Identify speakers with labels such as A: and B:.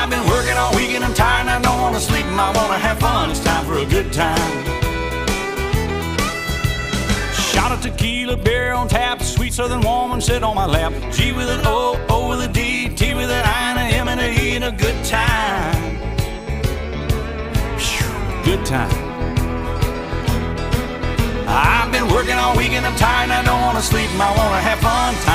A: I've been working all week and I'm tired and I don't want to sleep and I want to have fun. It's time for a good time. Shot of tequila, beer on tap, sweet southern woman sit on my lap. G with an O, O with a D, T with an I and a M and a E and a good time. Good time. I've been working all week and I'm tired and I don't want to sleep and I want to have fun. Time.